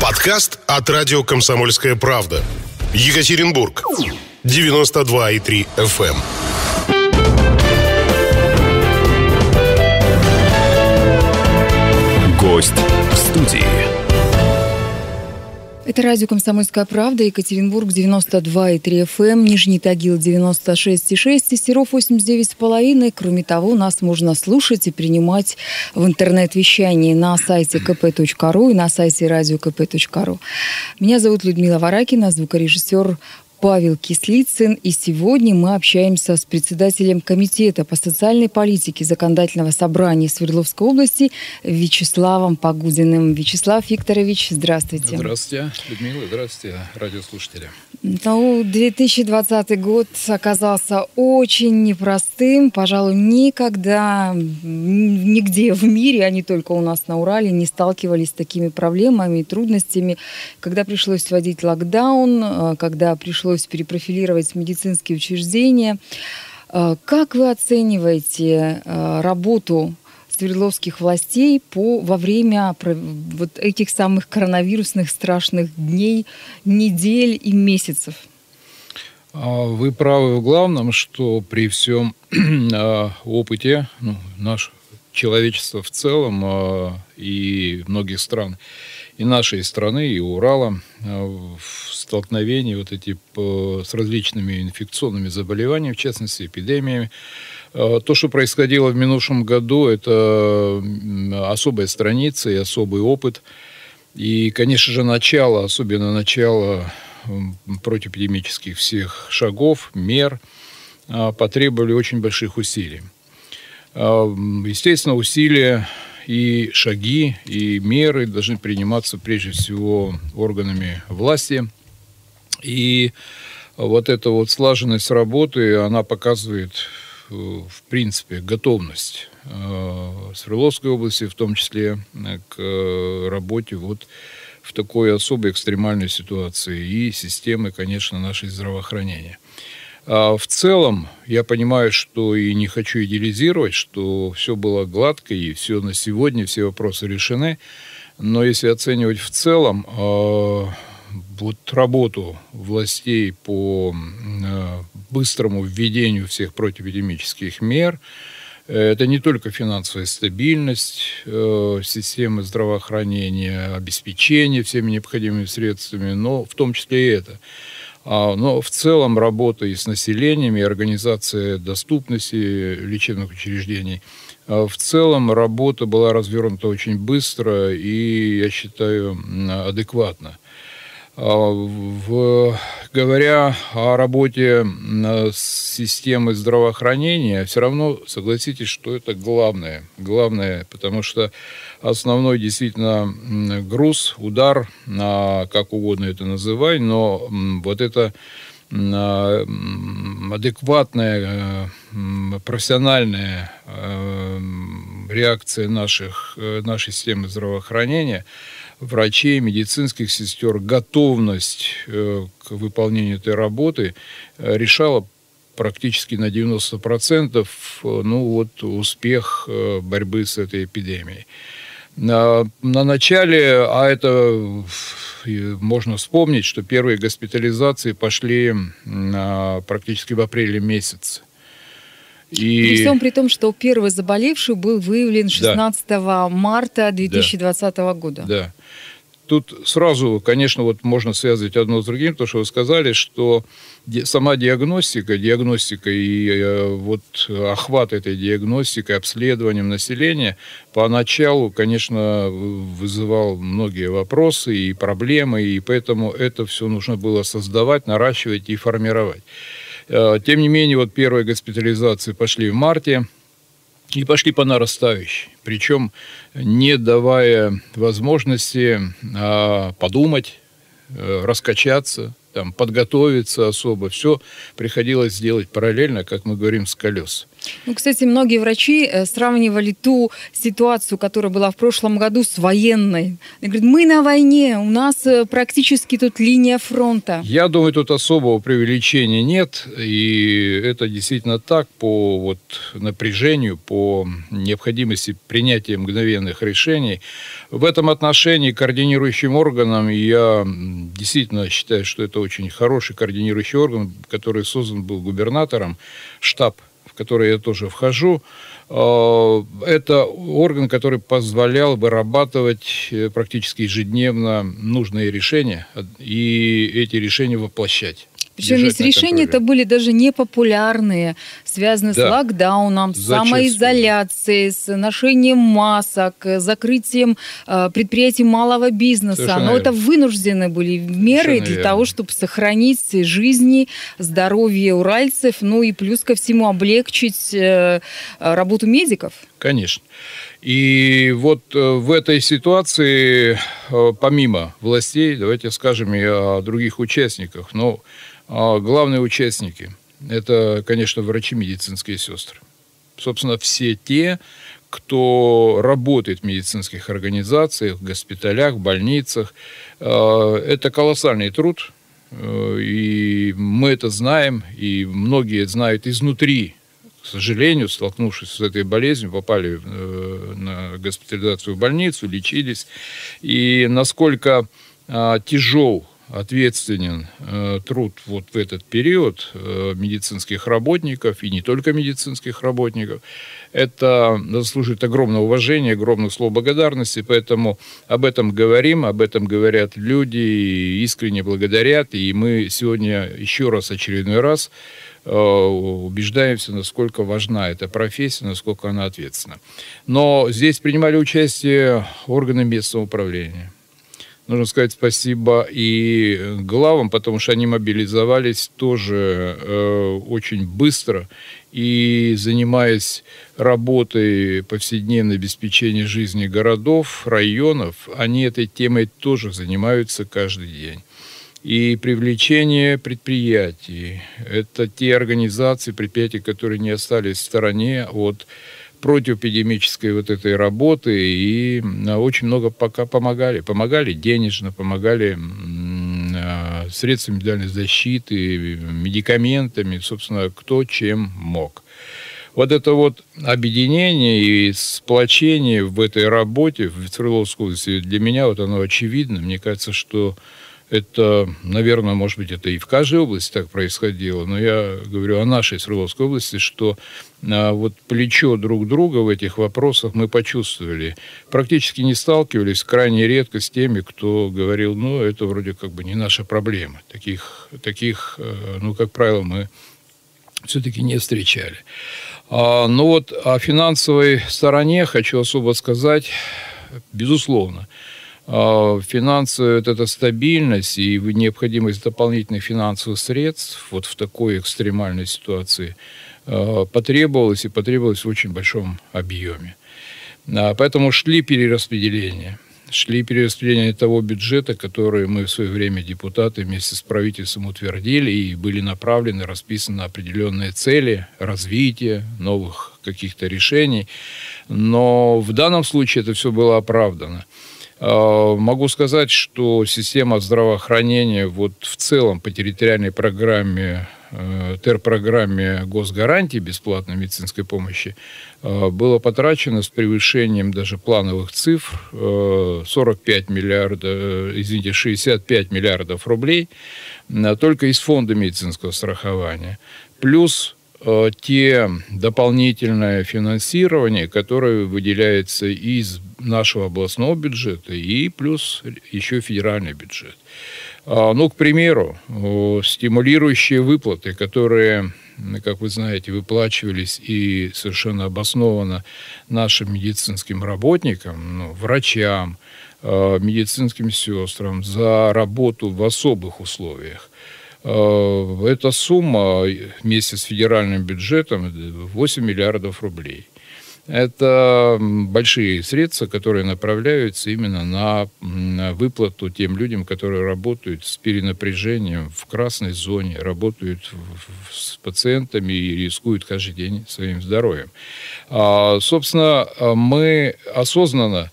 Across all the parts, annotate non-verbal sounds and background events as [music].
Подкаст от радио «Комсомольская правда». Екатеринбург. 92,3 FM. эм. Гость в студии. Это радио «Комсомольская правда», Екатеринбург, 92,3 FM, эм, Нижний Тагил, 96,6 и Серов, 89,5. Кроме того, нас можно слушать и принимать в интернет-вещании на сайте kp.ru и на сайте радиокп.ру. Меня зовут Людмила Варакина, звукорежиссер Павел Кислицын. И сегодня мы общаемся с председателем Комитета по социальной политике Законодательного собрания Свердловской области Вячеславом Погудиным. Вячеслав Викторович, здравствуйте. Здравствуйте, Людмила, здравствуйте, радиослушатели. Ну, 2020 год оказался очень непростым. Пожалуй, никогда нигде в мире, а не только у нас на Урале, не сталкивались с такими проблемами и трудностями, когда пришлось вводить локдаун, э, когда пришлось перепрофилировать медицинские учреждения. Э, как вы оцениваете э, работу свердловских властей по, во время вот этих самых коронавирусных страшных дней, недель и месяцев? А, вы правы в главном, что при всем [clears throat] а, опыте ну, наше человечество в целом а, и многих стран, и нашей страны, и Урала, в столкновении вот эти с различными инфекционными заболеваниями, в частности, эпидемиями, Э, то, что происходило в минувшем году, это особая страница и особый опыт. И, конечно же, начало, особенно начало противоэпидемических всех шагов, мер, э, потребовали очень больших усилий. Э, естественно, усилия и шаги, и меры должны приниматься прежде всего органами власти. И вот эта вот слаженность работы, она показывает в принципе, готовность э, Свердловской области, в том числе э, к работе вот в такой особой экстремальной ситуации и системы, конечно, нашей здравоохранения. А в целом, я понимаю, что и не хочу идеализировать, что все было гладко и все на сегодня, все вопросы решены. Но если оценивать в целом, э, вот работу властей по э, быстрому введению всех противоэпидемических мер. Э, это не только финансовая стабильность э, системы здравоохранения, обеспечение всеми необходимыми средствами, но в том числе и это. А, но в целом работа и с населением, и организация доступности лечебных учреждений. А в целом работа была развернута очень быстро и, я считаю, адекватно. А, в, говоря о работе системы здравоохранения, все равно согласитесь, что это главное. Главное, потому что основной действительно груз, удар, как угодно это называй, но вот это адекватная, профессиональная э, реакция наших, э, нашей системы здравоохранения – врачей, медицинских сестер, готовность э, к выполнению этой работы э, решала практически на 90% э, ну, вот, успех борьбы с этой эпидемией. На, на начале, а это можно вспомнить, что первые госпитализации пошли практически в апреле месяце. И... При всем при том, что первый заболевший был выявлен 16 да. марта 2020 да. года. Да. Тут сразу, конечно, вот можно связывать одно с другим, то, что вы сказали, что сама диагностика, диагностика и э, вот охват этой диагностикой, обследованием населения поначалу, конечно, вызывал многие вопросы и проблемы, и поэтому это все нужно было создавать, наращивать и формировать. Э, тем не менее, вот первые госпитализации пошли в марте и пошли по нарастающей. Причем не давая возможности а, подумать, а, раскачаться, там, подготовиться особо. Все приходилось сделать параллельно, как мы говорим, с колес. Ну, кстати, многие врачи э, сравнивали ту ситуацию, которая была в прошлом году, с военной. Они говорят, мы на войне, у нас э, практически тут линия фронта. Я думаю, тут особого преувеличения нет, и это действительно так по вот напряжению, по необходимости принятия мгновенных решений. В этом отношении координирующим органом я действительно считаю, что это очень хороший координирующий орган, который создан был губернатором, штаб который я тоже вхожу, э, это орган, который позволял вырабатывать э, практически ежедневно нужные решения и эти решения воплощать. Причем есть решения это были даже непопулярные, связанные да. с локдауном, с самоизоляцией, с ношением масок, закрытием э, предприятий малого бизнеса. Совершенно Но верно. это вынуждены были меры Совершенно для верно. того, чтобы сохранить жизни, здоровье уральцев, ну и плюс ко всему облегчить э, работу медиков. Конечно. И вот э, в этой ситуации, помимо властей, давайте скажем и о других участниках, но а главные участники – это, конечно, врачи, медицинские сестры. Собственно, все те, кто работает в медицинских организациях, госпиталях, больницах. А, это колоссальный труд, э, и мы это знаем, и многие знают изнутри. Сожалению, столкнувшись с этой болезнью, попали э, на госпитализацию в больницу, лечились. И насколько а, тяжел ответственен э, труд вот в этот период э, медицинских работников, и не только медицинских работников, это заслуживает огромного уважения, огромных слов благодарности, поэтому об этом говорим, об этом говорят люди, и искренне благодарят, и мы сегодня еще раз, очередной раз убеждаемся, насколько важна эта профессия, насколько она ответственна. Но здесь принимали участие органы местного управления – нужно сказать спасибо и главам, потому что они мобилизовались тоже э, очень быстро и занимаясь работой повседневной обеспечения жизни городов, районов, они этой темой тоже занимаются каждый день. И привлечение предприятий. Это те организации, предприятия, которые не остались в стороне от противоэпидемической вот этой работы и а, очень много пока помогали. Помогали денежно, помогали а, средствами индивидуальной защиты, медикаментами, собственно, кто чем мог. Вот это вот объединение и сплочение в этой работе в Свердловской области, для меня вот оно очевидно. Мне кажется, что это, наверное, может быть, это и в каждой области так происходило, но я говорю о нашей Свердловской области, что а, вот плечо друг друга в этих вопросах мы почувствовали. Практически не сталкивались крайне редко с теми, кто говорил, ну, это вроде как бы не наша проблема. Таких, таких э, ну, как правило, мы все-таки не встречали. А, ну вот о финансовой стороне хочу особо сказать, безусловно – финансовая вот эта стабильность и необходимость дополнительных финансовых средств вот в такой экстремальной ситуации а, потребовалась и потребовалась в очень большом объеме. А, поэтому шли перераспределения. Шли перераспределения того бюджета, который мы в свое время депутаты вместе с правительством утвердили и были направлены, расписаны определенные цели развития новых каких-то решений. Но в данном случае это все было оправдано. А, могу сказать, что система здравоохранения вот в целом по территориальной программе, э, ТЭР-программе госгарантии бесплатной медицинской помощи э, было потрачено с превышением даже плановых цифр 45 э, миллиардов, извините, 65 миллиардов рублей только из фонда медицинского страхования. Плюс те дополнительное финансирование, которое выделяется из нашего областного бюджета и плюс еще федеральный бюджет. А, ну, к примеру, стимулирующие выплаты, которые, как вы знаете, выплачивались и совершенно обоснованно нашим медицинским работникам, ну, врачам, а, медицинским сестрам за работу в особых условиях. А, эта сумма вместе с федеральным бюджетом 8 миллиардов рублей – это большие средства, которые направляются именно на, выплату тем людям, которые работают с перенапряжением в красной зоне, работают с пациентами и рискуют каждый день своим здоровьем. А, собственно, мы осознанно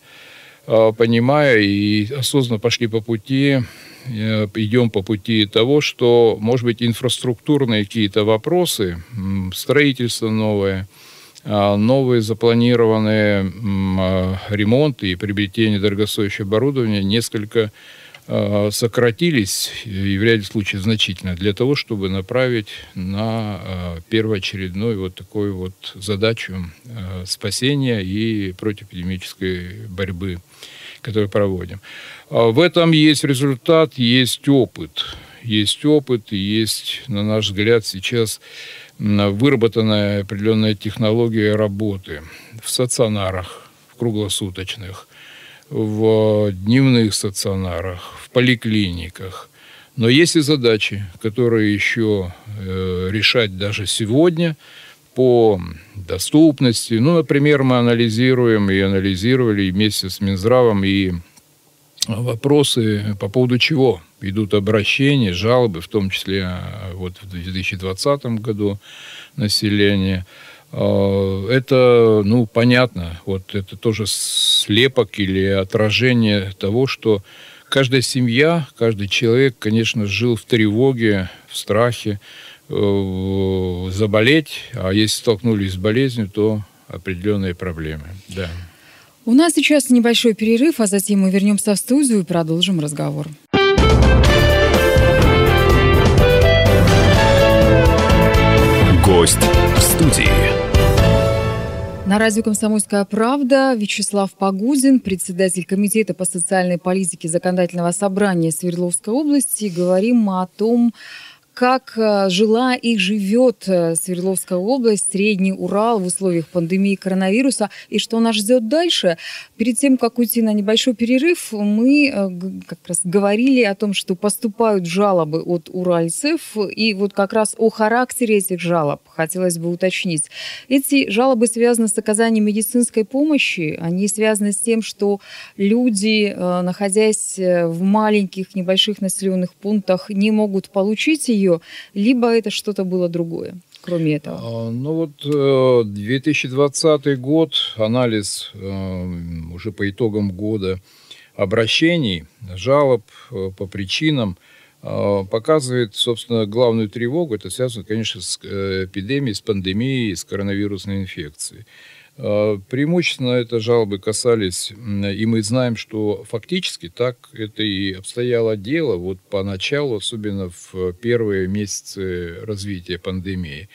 понимая и осознанно пошли по пути Э, идем по пути того, что, может быть, инфраструктурные какие-то вопросы, строительство новое, а, новые запланированные а, ремонты и приобретение дорогостоящего оборудования несколько а, сократились и в ряде случаев значительно для того, чтобы направить на первоочередную вот такую вот задачу спасения и противоэпидемической борьбы, которую проводим. А в этом есть результат, есть опыт. Есть опыт, есть, на наш взгляд, сейчас выработанная определенная технология работы в стационарах, в круглосуточных, в дневных стационарах, в поликлиниках. Но есть и задачи, которые еще э, решать даже сегодня по доступности. Ну, например, мы анализируем и анализировали вместе с Минздравом и вопросы, по поводу чего идут обращения, жалобы, в том числе а, вот в 2020 году населения. А, это, ну, понятно, вот это тоже слепок или отражение того, что каждая семья, каждый человек, конечно, жил в тревоге, в страхе, э, заболеть, а если столкнулись с болезнью, то определенные проблемы. Да. У нас сейчас небольшой перерыв, а затем мы вернемся в студию и продолжим разговор. Гость в студии. На радио «Комсомольская правда» Вячеслав Погудин, председатель Комитета по социальной политике Законодательного собрания Свердловской области. Говорим мы о том, как э, жила и живет э, Свердловская область, Средний Урал в условиях пандемии коронавируса и что нас ждет дальше. Перед тем, как уйти на небольшой перерыв, мы э, как раз говорили о том, что поступают жалобы от уральцев, и вот как раз о характере этих жалоб хотелось бы уточнить. Эти жалобы связаны с оказанием медицинской помощи, они связаны с тем, что люди, находясь в маленьких, небольших населенных пунктах, не могут получить ее, ее, либо это что-то было другое, кроме этого? А, ну вот 2020 э, год, анализ э, уже по итогам года обращений, жалоб э, по причинам показывает, собственно, главную тревогу. Это связано, конечно, с эпидемией, с пандемией, с коронавирусной инфекцией. А, преимущественно это жалобы касались, и мы знаем, что фактически так это и обстояло дело вот поначалу, особенно в первые месяцы развития пандемии.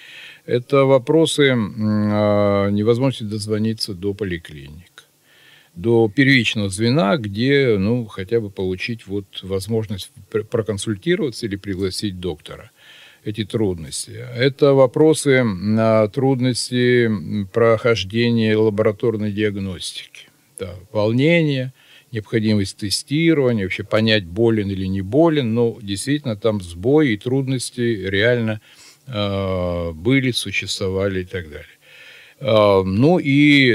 Это вопросы а, невозможности дозвониться до поликлиник, до первичного звена, где ну, хотя бы получить вот возможность проконсультироваться или пригласить доктора – эти трудности. Это вопросы трудности прохождения лабораторной диагностики. Да, волнение, необходимость тестирования, вообще понять, болен или не болен, но действительно там сбои и трудности реально э, были, существовали и так далее. Э, ну и э,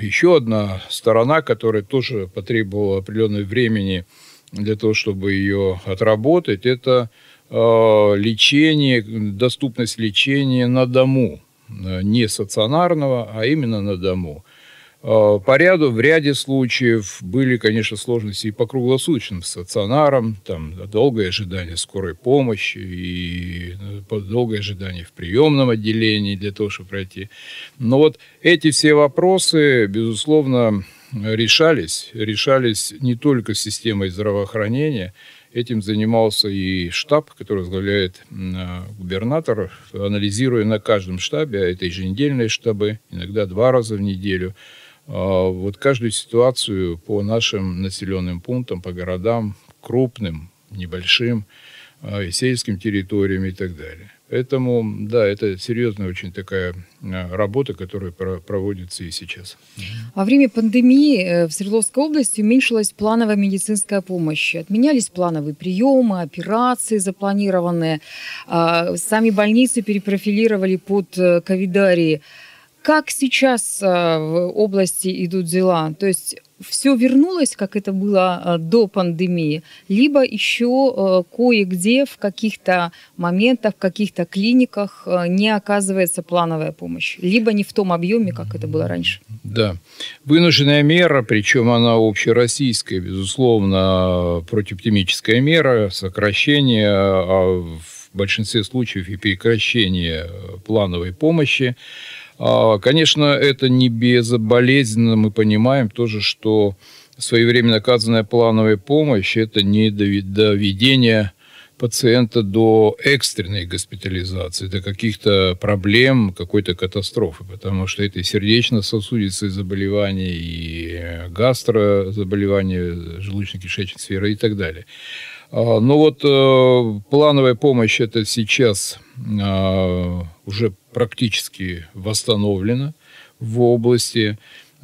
еще одна сторона, которая тоже потребовала определенного времени для того, чтобы ее отработать, это лечение, доступность лечения на дому, э, не стационарного, а именно на дому. Э, по ряду, в ряде случаев были, конечно, сложности и по круглосуточным стационарам, там долгое ожидание скорой помощи и долгое ожидание в приемном отделении для того, чтобы пройти. Но вот эти все вопросы, безусловно, решались, решались не только системой здравоохранения, Этим занимался и штаб, который возглавляет губернатор, анализируя на каждом штабе, а это еженедельные штабы, иногда два раза в неделю, а, вот каждую ситуацию по нашим населенным пунктам, по городам, крупным, небольшим, а, сельским территориям и так далее. Поэтому, да, это серьезная очень такая э, работа, которая проводится и сейчас. Во время пандемии э, в Свердловской области уменьшилась плановая медицинская помощь. Отменялись плановые приемы, операции запланированные. А, сами больницы перепрофилировали под э, ковидарии. Как сейчас в области идут дела? То есть все вернулось, как это было э, до пандемии, либо еще э, кое-где в каких-то моментах, в каких-то клиниках э, не оказывается плановая помощь, либо не в том объеме, как это было раньше. Да. Вынужденная мера, причем она общероссийская, безусловно, противоэпидемическая мера, сокращение, а в большинстве случаев и прекращение плановой помощи. А, конечно, это не безболезненно. Мы понимаем тоже, что своевременно оказанная плановая помощь – это не доведение пациента до экстренной госпитализации, до каких-то проблем, какой-то катастрофы, потому что это и сердечно-сосудистые заболевания, и гастрозаболевания, желудочно-кишечной сферы и так далее. А, но вот э, плановая помощь это сейчас а, уже практически восстановлена в области.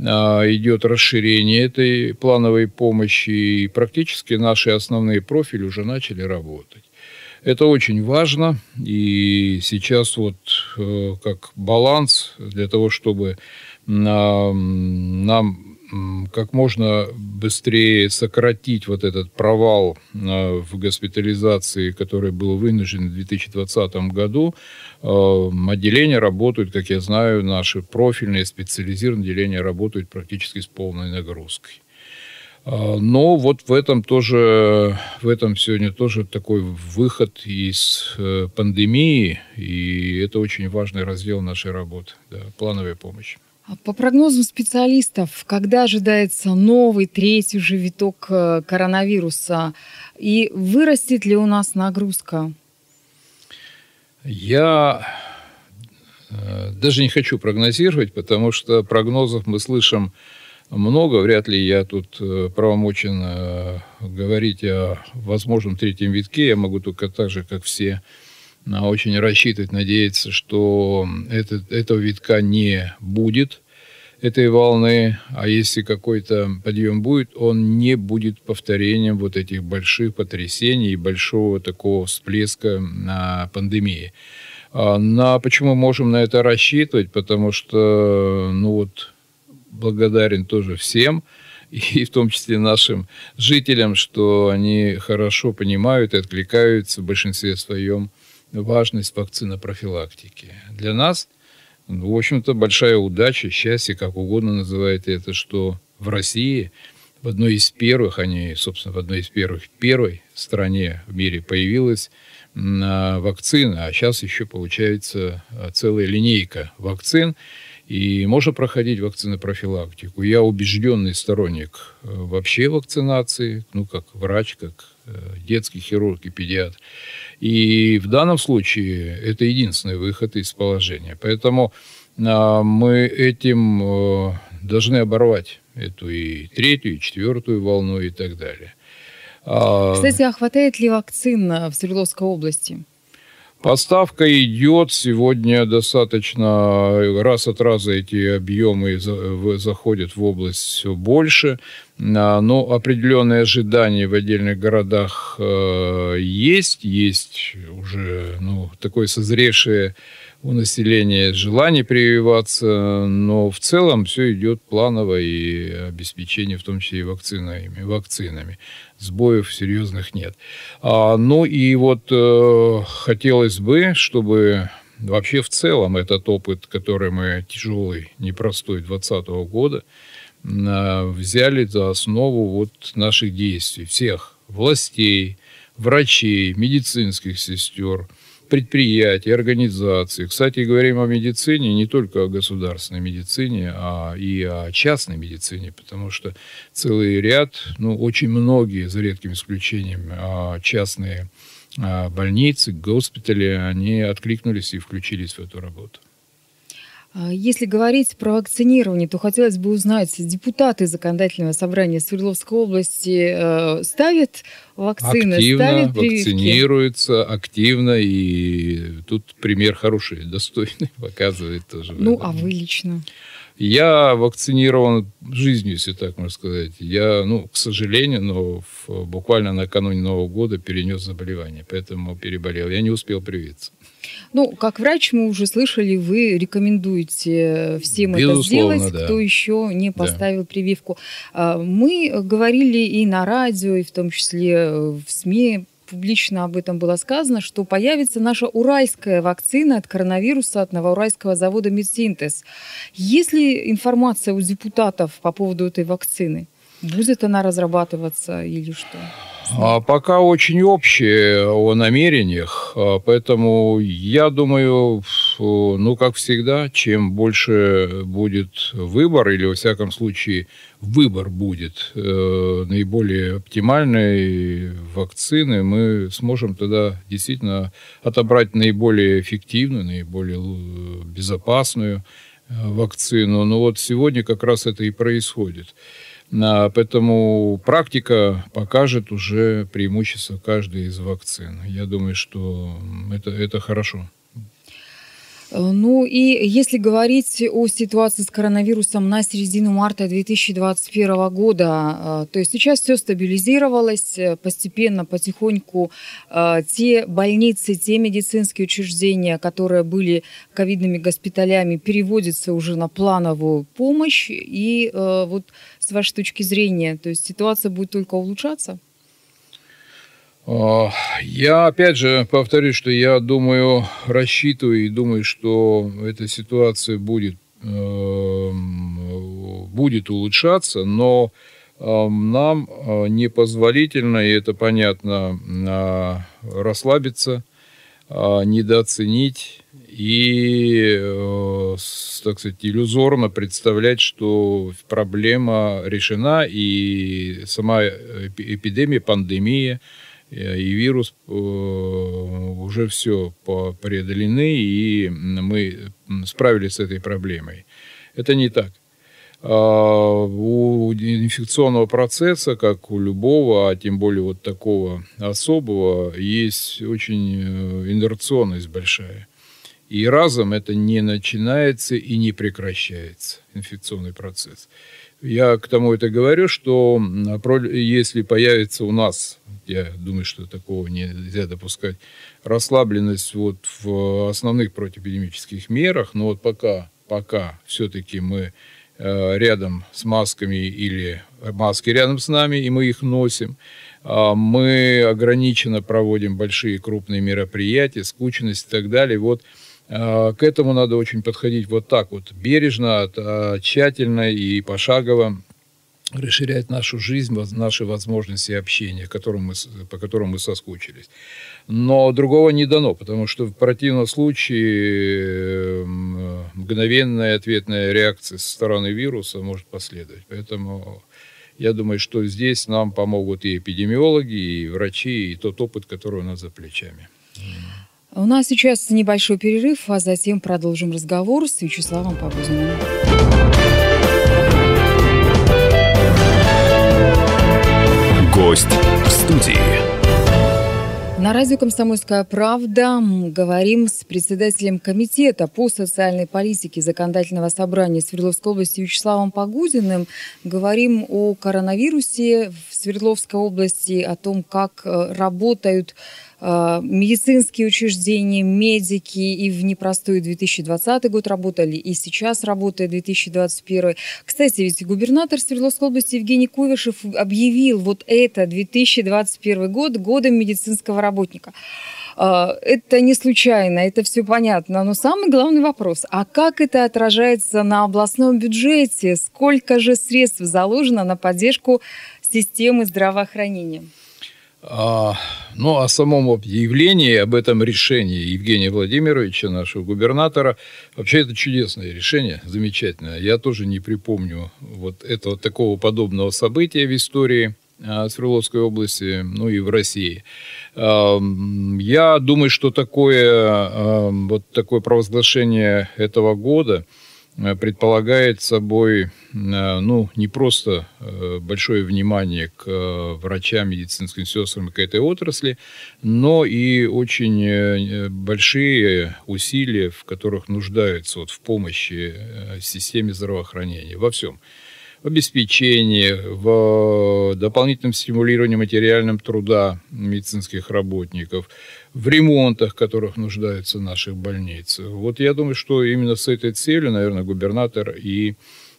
А, идет расширение этой плановой помощи, и практически наши основные профили уже начали работать. Это очень важно, и сейчас вот э, как баланс для того, чтобы нам как можно быстрее сократить вот этот провал э, в госпитализации, который был вынужден в 2020 году. Э, отделения работают, как я знаю, наши профильные специализированные отделения работают практически с полной нагрузкой. Э, но вот в этом тоже, в этом сегодня тоже такой выход из пандемии, и это очень важный раздел нашей работы, да, плановая помощь. А по прогнозам специалистов, когда ожидается новый, третий уже виток э, коронавируса? И вырастет ли у нас нагрузка? Я э, даже не хочу прогнозировать, потому что прогнозов мы слышим много. Вряд ли я тут э, правомочен говорить о возможном третьем витке. Я могу только так же, как все очень рассчитывать, надеяться, что это, этого витка не будет, этой волны, а если какой-то подъем будет, он не будет повторением вот этих больших потрясений и большого такого всплеска на пандемии. На, почему можем на это рассчитывать? Потому что, ну вот, благодарен тоже всем, и [laughs] в том числе нашим жителям, что они хорошо понимают и откликаются в большинстве своем важность вакцинопрофилактики. Для нас, в общем-то, большая удача, счастье, как угодно называйте это, что в России в одной из первых, они, собственно, в одной из первых, первой стране в мире появилась вакцина, а сейчас еще получается целая линейка вакцин, и можно проходить вакцинопрофилактику. Я убежденный сторонник э, вообще вакцинации, ну, как врач, как детский хирург и педиатр. И в данном случае это единственный выход из положения. Поэтому а, мы этим э, должны оборвать эту и третью, и четвертую волну и так далее. А, Кстати, а хватает ли вакцин в Свердловской области? Поставка идет сегодня достаточно, раз от раза эти объемы заходят в область все больше, но определенные ожидания в отдельных городах э, есть, есть уже ну, такое созревшее у населения желание прививаться, но в целом все идет планово и обеспечение, в том числе и вакцинами. вакцинами. Сбоев серьезных нет. А, ну и вот э, хотелось бы, чтобы вообще в целом этот опыт, который мы тяжелый, непростой 2020 года, взяли за основу вот наших действий, всех властей, врачей, медицинских сестер – предприятий, организаций. Кстати, говорим о медицине, не только о государственной медицине, а и о частной медицине, потому что целый ряд, ну, очень многие, за редким исключением, а, частные а, больницы, госпитали, они откликнулись и включились в эту работу. А если говорить про вакцинирование, то хотелось бы узнать, депутаты законодательного собрания Свердловской области э, ставят вакцины, активно ставят прививки? вакцинируются, активно, и тут пример хороший, [laughs] достойный, показывает тоже. Ну, а вы лично? Я вакцинирован жизнью, если так можно сказать. Я, ну, к сожалению, но в, буквально накануне Нового года перенес заболевание, поэтому переболел. Я не успел привиться. Ну, как врач мы уже слышали, вы рекомендуете всем Безусловно, это сделать, да. кто еще не поставил да. прививку. А, мы говорили и на радио, и в том числе в СМИ публично об этом было сказано, что появится наша уральская вакцина от коронавируса от Новоуральского завода «Медсинтез». Есть ли информация у депутатов по поводу этой вакцины? Будет она разрабатываться или что? А пока очень общее о намерениях, а, поэтому я думаю, ну, как всегда, чем больше будет выбор, или, во всяком случае, выбор будет э, наиболее оптимальной вакцины, мы сможем тогда действительно отобрать наиболее эффективную, наиболее безопасную э, вакцину. Но вот сегодня как раз это и происходит. Поэтому практика покажет уже преимущество каждой из вакцин. Я думаю, что это, это хорошо. Э, ну и если говорить о ситуации с коронавирусом на середину марта 2021 года, э, то есть сейчас все стабилизировалось, э, постепенно, потихоньку те больницы, те медицинские учреждения, которые были ковидными госпиталями, переводятся уже на плановую помощь. И вот с вашей точки зрения, то есть ситуация будет только улучшаться? Я опять же повторюсь, что я думаю, рассчитываю и думаю, что эта ситуация будет, эм, будет улучшаться, но эм, нам э, непозволительно, и это понятно, расслабиться, а, недооценить и, э, так сказать, иллюзорно представлять, что проблема решена, и сама эпидемия, пандемия – Э, и вирус э, уже все преодолены, и мы справились с этой проблемой. Это не так. А, у инфекционного процесса, как у любого, а тем более вот такого особого, есть очень э, инерционность большая. И разом это не начинается и не прекращается, инфекционный процесс. Я к тому это говорю, что если появится у нас я думаю, что такого нельзя допускать. Расслабленность вот в основных противоэпидемических мерах, но вот пока, пока все-таки мы э, рядом с масками или маски рядом с нами, и мы их носим, а мы ограниченно проводим большие крупные мероприятия, скучность и так далее. Вот э, к этому надо очень подходить вот так вот, бережно, тщательно и пошагово расширять нашу жизнь, наши возможности общения, которым мы, по которым мы соскучились. Но другого не дано, потому что в противном случае эм, мгновенная ответная реакция со стороны вируса может последовать. Поэтому я думаю, что здесь нам помогут и эпидемиологи, и врачи, и тот опыт, который у нас за плечами. У нас сейчас небольшой перерыв, а затем продолжим разговор с Вячеславом Погузиным. Гость в студии. На радио «Комсомольская правда» говорим с председателем комитета по социальной политике законодательного собрания Свердловской области Вячеславом Погудиным. Говорим о коронавирусе в Свердловской области, о том, как э, работают медицинские учреждения, медики и в непростой 2020 год работали, и сейчас работает 2021. Кстати, ведь губернатор Свердловской области Евгений Кувышев объявил вот это 2021 год годом медицинского работника. Э, это не случайно, это все понятно. Но самый главный вопрос, а как это отражается на областном бюджете? Сколько же средств заложено на поддержку системы здравоохранения? А, ну, о самом объявлении, об этом решении Евгения Владимировича, нашего губернатора, вообще это чудесное решение, замечательное. Я тоже не припомню вот этого такого подобного события в истории а, Свердловской области, ну и в России. Я думаю, что такое, вот такое провозглашение этого года – предполагает собой, э, ну, не просто э, большое внимание к врачам, медицинским сестрам и к этой отрасли, но и очень большие усилия, в которых нуждаются вот в помощи системе здравоохранения во всем обеспечении, в дополнительном стимулировании материальным труда медицинских работников, в ремонтах, которых нуждаются наши больницы. Вот я думаю, что именно с этой целью, наверное, губернатор и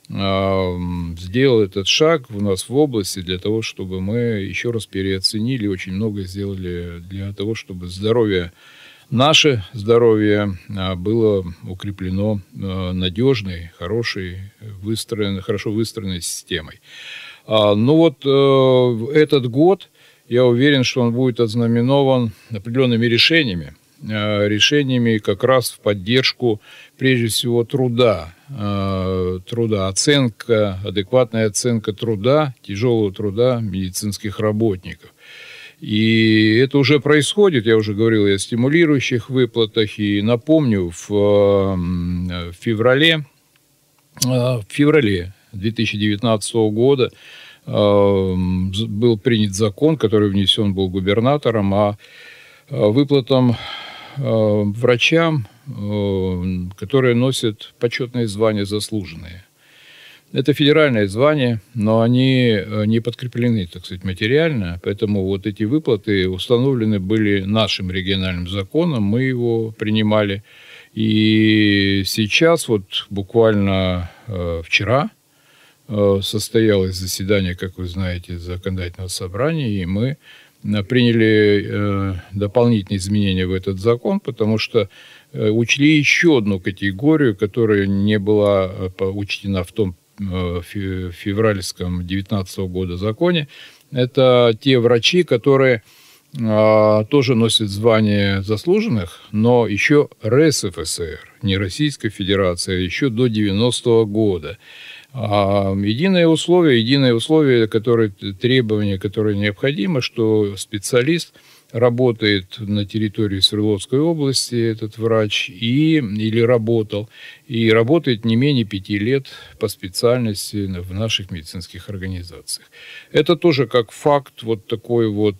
э, сделал этот шаг у нас в области для того, чтобы мы еще раз переоценили, очень много сделали для того, чтобы здоровье наше здоровье а, было укреплено а, надежной, хорошей, выстроенной, хорошо выстроенной системой. Ну вот э, этот год я уверен, что он будет ознаменован определенными решениями, решениями как раз в поддержку, прежде всего, труда, труда, оценка, адекватная оценка труда, тяжелого труда медицинских работников. И это уже происходит, я уже говорил о стимулирующих выплатах, и напомню, в, в феврале, э, в феврале 2019 года был принят закон, который внесен был губернатором, о выплатам э, врачам, э, которые носят почетные звания заслуженные. Это федеральное звание, но они э, не подкреплены, так сказать, материально, поэтому вот эти выплаты установлены были нашим региональным законом, мы его принимали. И сейчас, вот буквально вчера, Э, состоялось заседание, как вы знаете, законодательного собрания, и мы э, приняли э, дополнительные изменения в этот закон, потому что учли еще одну категорию, которая не была учтена в том февральском 2019 года законе. Это те врачи, которые тоже носят звание заслуженных, но еще РСФСР, не Российская Федерация, а еще до 90 -го года. А единое условие, единое условие, которое, требование, которое необходимо, что специалист работает на территории Свердловской области, этот врач, и, или работал, и работает не менее пяти лет по специальности в наших медицинских организациях. Это тоже как факт вот такой вот...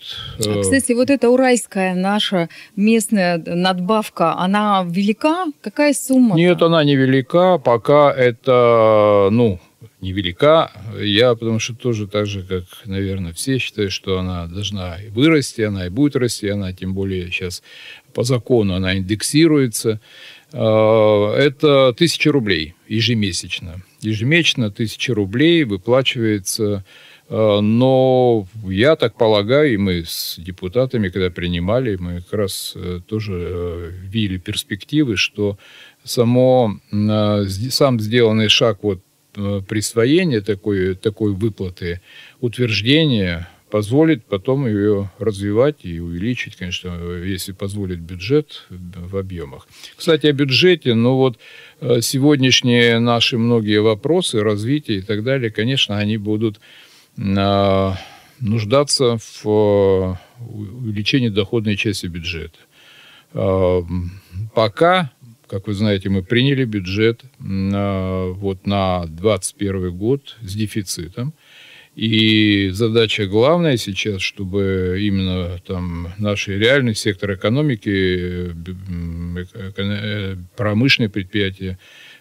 А, кстати, вот эта уральская наша местная надбавка, она велика? Какая сумма? Нет, она не велика, пока это, ну, невелика. Я, потому что тоже так же, как, наверное, все считаю, что она должна вырасти, она и будет расти, она тем более сейчас по закону она индексируется. А, это тысяча рублей ежемесячно. Ежемесячно тысяча рублей выплачивается а, но я так полагаю, и мы с депутатами, когда принимали, мы как раз э, тоже э, видели перспективы, что само, а, сам сделанный шаг вот присвоение такой, такой выплаты, утверждение позволит потом ее развивать и увеличить, конечно, если позволит бюджет в объемах. Кстати, о бюджете, ну вот э, сегодняшние наши многие вопросы, развития и так далее, конечно, они будут а, нуждаться в увеличении доходной части бюджета. Пока как вы знаете, мы приняли бюджет на, вот на 2021 год с дефицитом. И задача главная сейчас, чтобы именно там наш реальный сектор экономики, э, промышленные предприятия,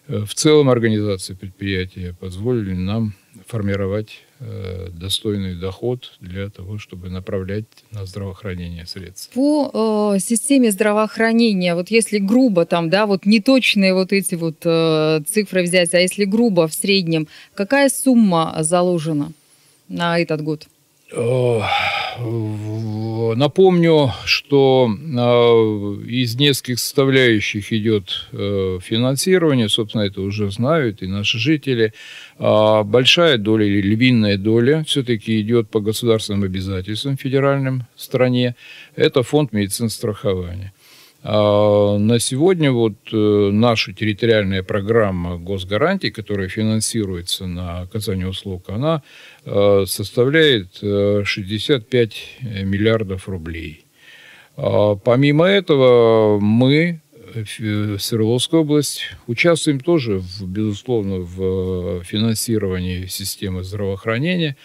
э, в целом организации предприятия позволили нам формировать достойный доход для того, чтобы направлять на здравоохранение средств. По э, системе здравоохранения, вот если грубо там, да, вот неточные вот эти вот э, цифры взять, а если грубо в среднем, какая сумма заложена на этот год? Напомню, что а, из нескольких составляющих идет э, финансирование, собственно, это уже знают и наши жители. А, большая доля или львиная доля все-таки идет по государственным обязательствам федеральным в стране. Это фонд медицинского страхования. А, на сегодня вот э, наша территориальная программа госгарантий, которая финансируется на оказание услуг, она э, составляет 65 э, миллиардов рублей. А, помимо этого, мы Свердловская область. Участвуем тоже, в, безусловно, в финансировании системы здравоохранения,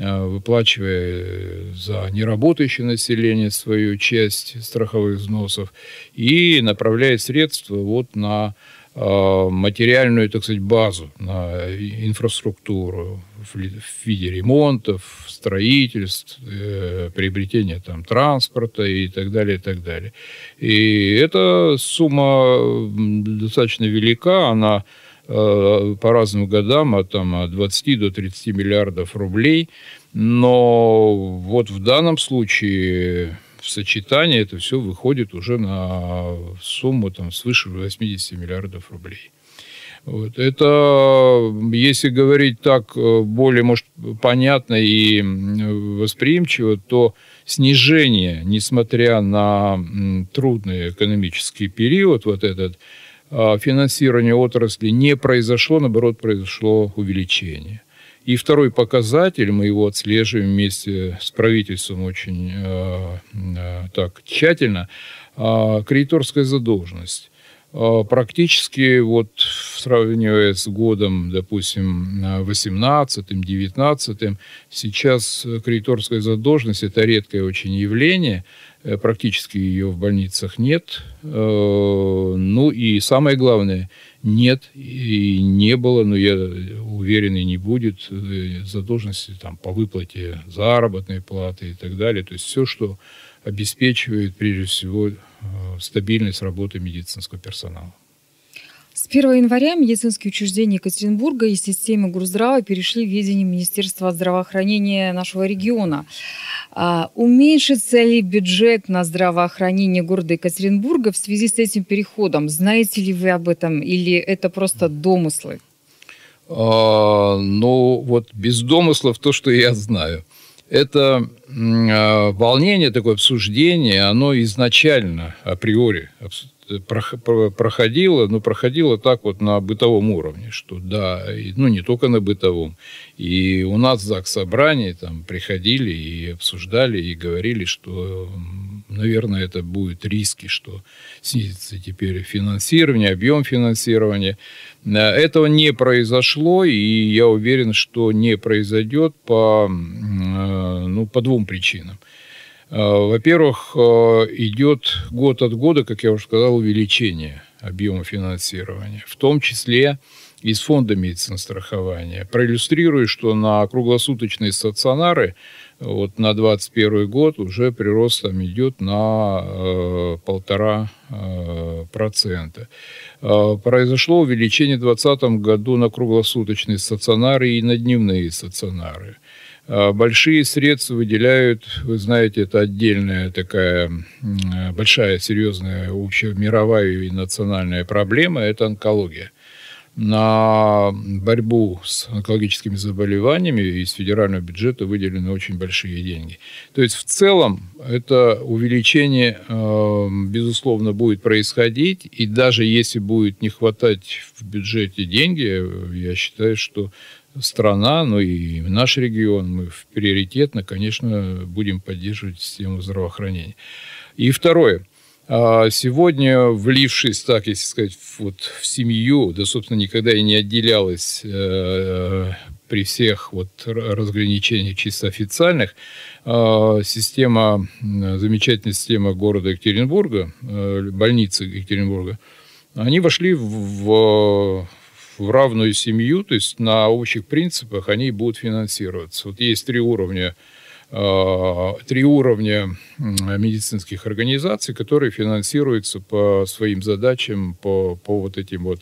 выплачивая за неработающее население свою часть страховых взносов и направляя средства вот на Э, материальную, так сказать, базу на инфраструктуру в виде ремонтов, строительств, э, приобретения там, транспорта и так далее, и так далее. И эта сумма достаточно велика, она э, по разным годам от, там, от 20 до 30 миллиардов рублей, но вот в данном случае в сочетании это все выходит уже на сумму там, свыше 80 миллиардов рублей. Вот. Это, если говорить так э, более, может, понятно и восприимчиво, то снижение, несмотря на трудный экономический период, вот этот, а, финансирование отрасли не произошло, наоборот, произошло увеличение. И второй показатель, мы его отслеживаем вместе с правительством очень э, э, так тщательно, э, кредиторская задолженность. Э, практически вот сравнивая с годом, допустим, 18-19, сейчас кредиторская задолженность – это редкое очень явление, практически ее в больницах нет. Э, ну и самое главное – нет и не было, но я уверен и не будет э, задолженности там, по выплате заработной платы и так далее. То есть все, что обеспечивает прежде всего э, стабильность работы медицинского персонала. С 1 января медицинские учреждения Екатеринбурга и системы Груздрава перешли в ведение Министерства здравоохранения нашего региона. А уменьшится ли бюджет на здравоохранение города Екатеринбурга в связи с этим переходом? Знаете ли вы об этом или это просто домыслы? А, ну, вот без домыслов то, что я знаю. Это а, волнение, такое обсуждение, оно изначально, априори, проходило, но проходило так вот на бытовом уровне, что да, ну не только на бытовом. И у нас в ЗАГС собрании там приходили и обсуждали, и говорили, что, наверное, это будет риски, что снизится теперь финансирование, объем финансирования. Этого не произошло, и я уверен, что не произойдет по, ну, по двум причинам. Э, во-первых, э, идет год от года, как я уже сказал, увеличение объема финансирования, в том числе из фонда медицинского страхования. Проиллюстрирую, что на круглосуточные стационары вот на 2021 год уже прирост там идет на э, полтора э, процента. Э, произошло увеличение в 2020 году на круглосуточные стационары и на дневные стационары. А, большие средства выделяют, вы знаете, это отдельная такая большая, серьезная общемировая и национальная проблема, это онкология. На борьбу с онкологическими заболеваниями из федерального бюджета выделены очень большие деньги. То есть в целом это увеличение, а, безусловно, будет происходить, и даже если будет не хватать в бюджете деньги, я считаю, что страна, ну и наш регион, мы приоритетно, конечно, будем поддерживать систему здравоохранения. И второе. А, сегодня, влившись, так, если сказать, вот в семью, да, собственно, никогда и не отделялась э, при всех вот разграничениях чисто официальных, э, система, замечательная система города Екатеринбурга, э, больницы Екатеринбурга, они вошли в, в в равную семью, то есть на общих принципах они будут финансироваться. Вот есть три уровня э, три уровня медицинских организаций, которые финансируются по своим задачам, по, по вот этим вот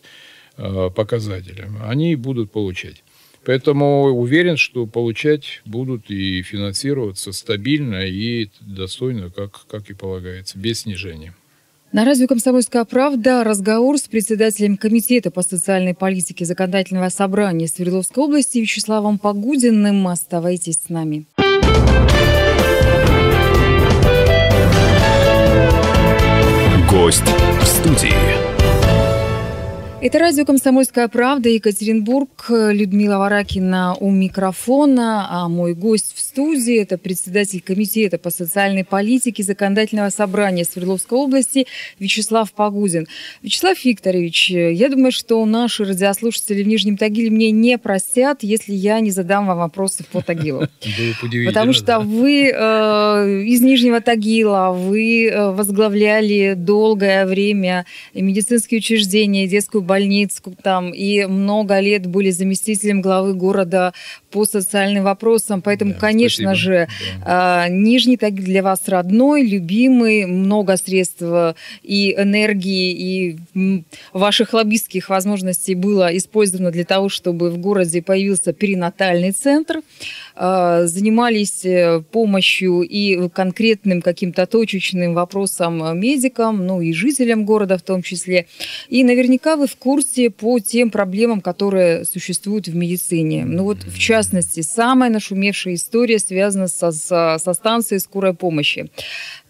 э, показателям. Они будут получать. Поэтому уверен, что получать будут и финансироваться стабильно и достойно, как, как и полагается, без снижения. На радио «Комсомольская правда» разговор с председателем Комитета по социальной политике Законодательного собрания Свердловской области Вячеславом Погудиным. Оставайтесь с нами. Гость в студии. Это радио «Комсомольская правда», Екатеринбург. Людмила Варакина у микрофона, а мой гость в студии – это председатель комитета по социальной политике Законодательного собрания Свердловской области Вячеслав Погудин. Вячеслав Викторович, я думаю, что наши радиослушатели в Нижнем Тагиле мне не простят, если я не задам вам вопросы по Тагилу. [laughs] Потому что вы э, из Нижнего Тагила, вы э, возглавляли долгое время медицинские учреждения, детскую больницу там, и много лет были заместителем главы города по социальным вопросам. Поэтому, да, конечно спасибо. же, да. э, Нижний Тагил для вас родной, любимый, много средств и энергии, и ваших лоббистских возможностей было использовано для того, чтобы в городе появился перинатальный центр. Э, занимались э, помощью и конкретным каким-то точечным вопросам медикам, ну и жителям города в том числе. И наверняка вы в курсе по тем проблемам, которые существуют в медицине. Ну вот, в частности, самая нашумевшая история связана со, со, со станцией скорой помощи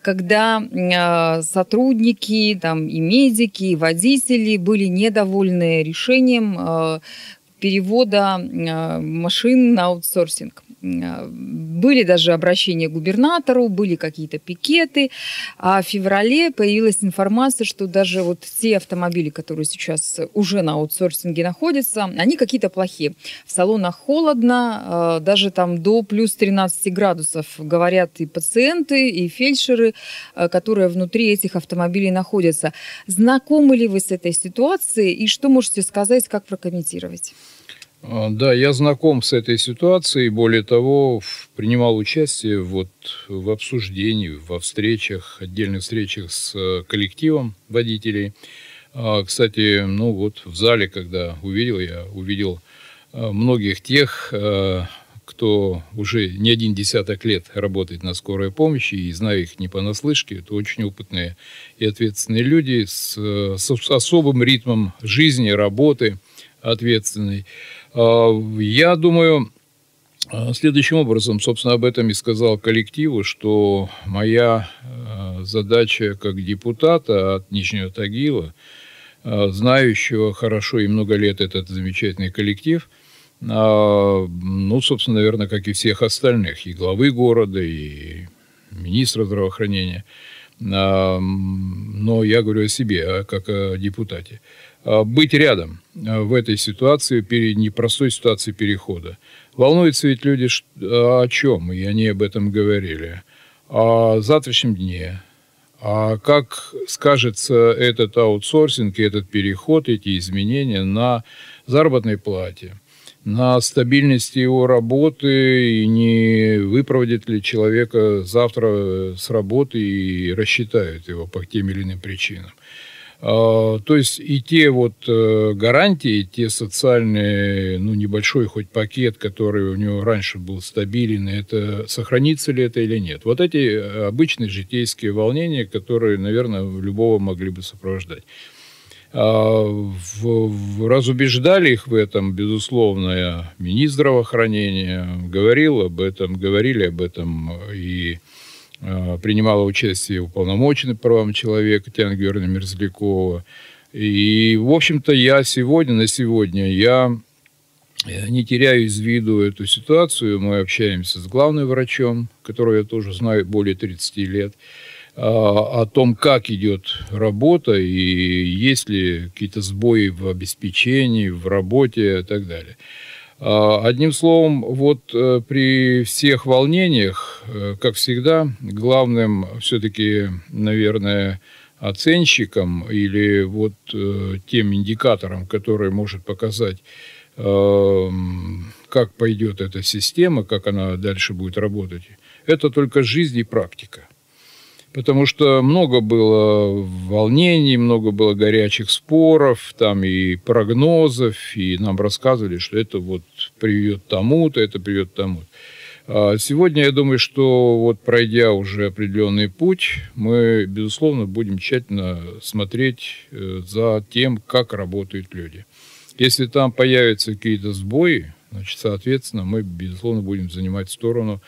когда э, сотрудники, там, и медики, и водители были недовольны решением э, перевода э, машин на аутсорсинг. Э, были даже обращения к губернатору, были какие-то пикеты. А в феврале появилась информация, что даже вот те автомобили, которые сейчас уже на аутсорсинге находятся, они какие-то плохие. В салонах холодно, э, даже там до плюс 13 градусов, говорят и пациенты, и фельдшеры, э, которые внутри этих автомобилей находятся. Знакомы ли вы с этой ситуацией и что можете сказать, как прокомментировать? А, да, я знаком с этой ситуацией. Более того, принимал участие вот в обсуждении, во встречах, отдельных встречах с э, коллективом водителей. А, кстати, ну вот в зале, когда увидел, я увидел э, многих тех, э, кто уже не один десяток лет работает на скорой помощи, и знаю их не понаслышке, это очень опытные и ответственные люди с, с особым ритмом жизни, работы ответственной. А, я думаю, а, следующим образом, собственно, об этом и сказал коллективу, что моя а, задача как депутата от Нижнего Тагила, знающего хорошо и много лет этот замечательный коллектив, ну, собственно, наверное, как и всех остальных, и главы города, и министра здравоохранения, но я говорю о себе, как о депутате – быть рядом э, в этой ситуации, перед непростой ситуации перехода. Волнуются ведь люди о чем, и они об этом говорили. О завтрашнем дне, а как скажется этот аутсорсинг и этот переход, эти изменения на заработной плате, на стабильности его работы и не выпроводит ли человека завтра с работы и рассчитают его по тем или иным причинам. А, то есть и те вот э, гарантии, те социальные, ну, небольшой хоть пакет, который у него раньше был стабилен, это сохранится ли это или нет. Вот эти э, обычные житейские волнения, которые, наверное, любого могли бы сопровождать. А, разубеждали их в этом, безусловно, министр здравоохранения говорил об этом, говорили об этом и Э, принимала участие уполномоченный по правам человека Татьяна Георгиевна Мерзлякова. И, в общем-то, я сегодня, на сегодня, я не теряю из виду эту ситуацию. Мы общаемся с главным врачом, которого я тоже знаю более 30 лет, о том, как идет работа и есть ли какие-то сбои в обеспечении, в работе и так далее. А, одним словом, вот э, при всех волнениях, э, как всегда, главным все-таки, наверное, оценщиком или вот э, тем индикатором, который может показать, как пойдет эта система, как она дальше будет работать, это только жизнь и практика потому что много было волнений, много было горячих споров, там и прогнозов, и нам рассказывали, что это вот приведет тому-то, это приведет тому-то. А сегодня я думаю, что вот пройдя уже определенный путь, мы, безусловно, будем тщательно смотреть э, за тем, как работают люди. Если там появятся какие-то сбои, значит, соответственно, мы, безусловно, будем занимать сторону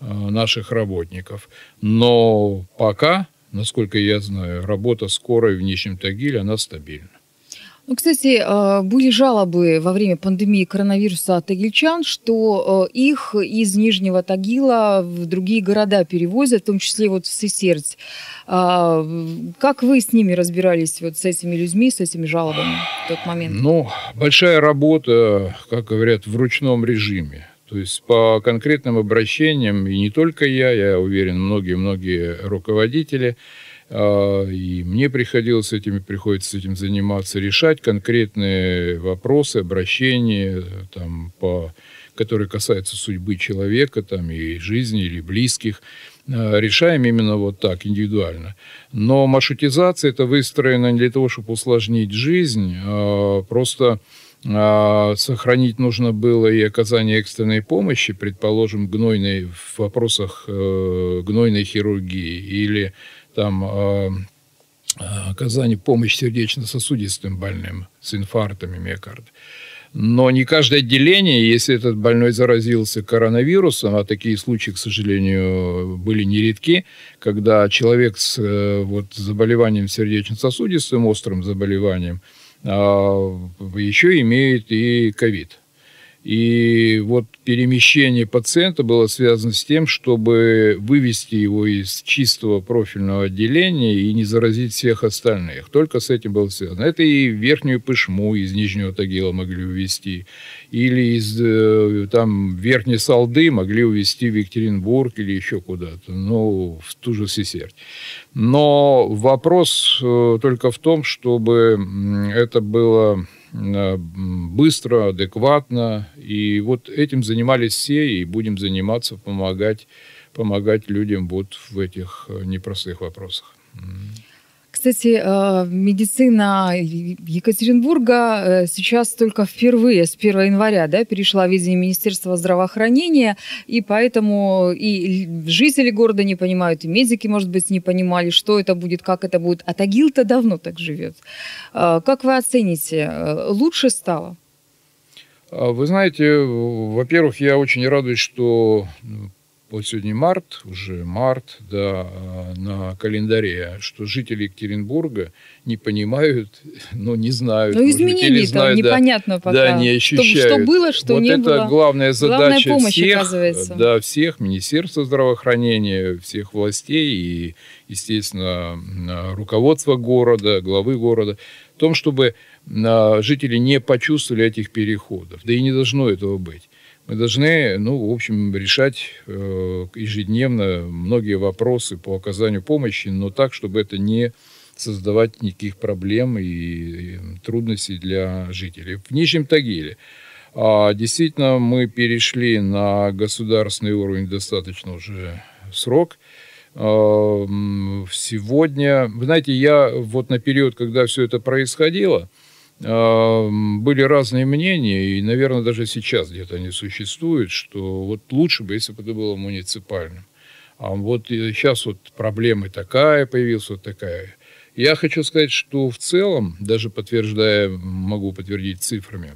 наших работников. Но пока, насколько я знаю, работа скорой в Нижнем Тагиле, она стабильна. Ну, кстати, э, были жалобы во время пандемии коронавируса от тагильчан, что э, их из Нижнего Тагила в другие города перевозят, в том числе вот в Сесерть. А, как вы с ними разбирались, вот с этими людьми, с этими жалобами в тот момент? Ну, большая работа, как говорят, в ручном режиме. То есть по конкретным обращениям, и не только я, я уверен, многие-многие руководители – а, и мне приходилось этим, приходится этим заниматься, решать конкретные вопросы, обращения, там, по, которые касаются судьбы человека там, и жизни или близких. А, решаем именно вот так, индивидуально. Но маршрутизация это выстроена не для того, чтобы усложнить жизнь, а просто сохранить нужно было и оказание экстренной помощи, предположим, гнойной, в вопросах э, гнойной хирургии или там э, оказание помощи сердечно-сосудистым больным с инфарктами миокарда. Но не каждое отделение, если этот больной заразился коронавирусом, а такие случаи, к сожалению, были нередки, когда человек с э, вот, заболеванием сердечно-сосудистым, острым заболеванием, а, еще имеет и ковид. И вот перемещение пациента было связано с тем, чтобы вывести его из чистого профильного отделения и не заразить всех остальных. Только с этим было связано. Это и верхнюю пышму из Нижнего Тагила могли увезти, или из э, там, верхней Салды могли увезти в Екатеринбург или еще куда-то, ну, в ту же Сесерть. Но вопрос э, только в том, чтобы это было быстро, адекватно. И вот этим занимались все, и будем заниматься, помогать, помогать людям вот в этих э, непростых вопросах. Кстати, э, медицина Екатеринбурга э, сейчас только впервые, с 1 января, да, перешла в видение Министерства здравоохранения, и поэтому и жители города не понимают, и медики, может быть, не понимали, что это будет, как это будет. А Тагил-то давно так живет. Э, как вы оцените, лучше стало? А вы знаете, во-первых, я очень радуюсь, что вот сегодня март, уже март, да, на календаре, что жители Екатеринбурга не понимают, [laughs] ну, не знают. Ну, изменений там знают, непонятно да, пока. Да, не ощущают. Что, что было, что вот не это было. главная задача главная помощь, всех, оказывается. да, всех, Министерства здравоохранения, всех властей и, естественно, руководства города, главы города, в том, чтобы а, жители не почувствовали этих переходов. Да и не должно этого быть мы должны, ну, в общем, решать э, ежедневно многие вопросы по оказанию помощи, но так, чтобы это не создавать никаких проблем и трудностей для жителей. В Нижнем Тагиле а, действительно мы перешли на государственный уровень достаточно уже срок. А, сегодня, вы знаете, я вот на период, когда все это происходило, были разные мнения, и, наверное, даже сейчас где-то они существуют, что вот лучше бы, если бы это было муниципальным. А вот сейчас вот проблема такая появилась, вот такая. Я хочу сказать, что в целом, даже подтверждая, могу подтвердить цифрами,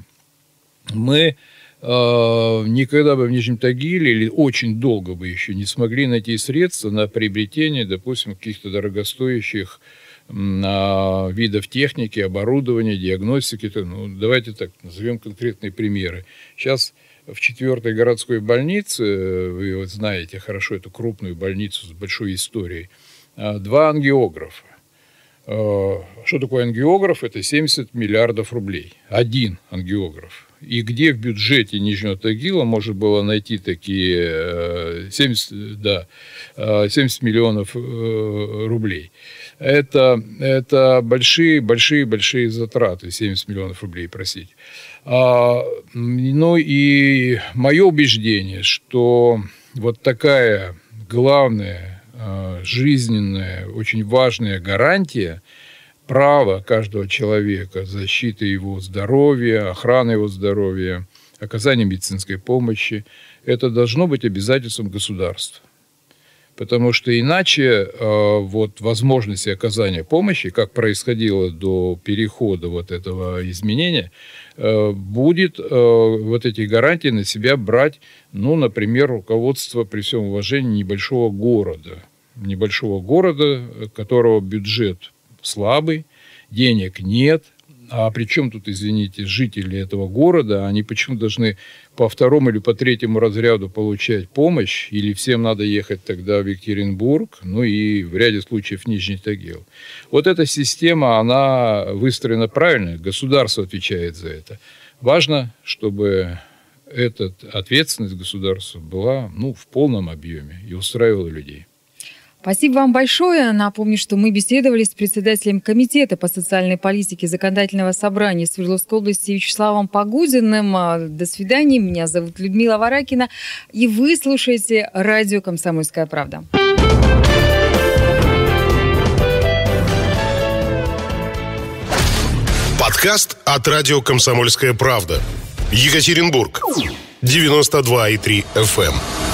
мы э, никогда бы в Нижнем Тагиле или очень долго бы еще не смогли найти средства на приобретение, допустим, каких-то дорогостоящих видов техники, оборудования, диагностики. Ну, давайте так, назовем конкретные примеры. Сейчас в четвертой городской больнице, вы вот знаете хорошо эту крупную больницу с большой историей, а, два ангиографа. А, что такое ангиограф? Это 70 миллиардов рублей. Один ангиограф. И где в бюджете Нижнего Тагила можно было найти такие 70, э, да, 70 миллионов э, рублей? Это, это большие, большие, большие затраты, 70 миллионов рублей, простите. А, ну и мое убеждение, что вот такая главная, а, жизненная, очень важная гарантия права каждого человека, защиты его здоровья, охраны его здоровья, оказания медицинской помощи, это должно быть обязательством государства потому что иначе э, вот возможности оказания помощи, как происходило до перехода вот этого изменения, э, будет э, вот эти гарантии на себя брать, ну, например, руководство при всем уважении небольшого города, небольшого города, которого бюджет слабый, денег нет, а при чем тут, извините, жители этого города? Они почему должны по второму или по третьему разряду получать помощь? Или всем надо ехать тогда в Екатеринбург, ну и в ряде случаев в Нижний Тагил? Вот эта система, она выстроена правильно, государство отвечает за это. Важно, чтобы эта ответственность государства была ну, в полном объеме и устраивала людей. Спасибо вам большое. Напомню, что мы беседовали с председателем Комитета по социальной политике Законодательного собрания Свердловской области Вячеславом Погудиным. А, до свидания. Меня зовут Людмила Варакина. И вы слушаете радио «Комсомольская правда». Подкаст от радио «Комсомольская правда». Екатеринбург. 92,3 FM.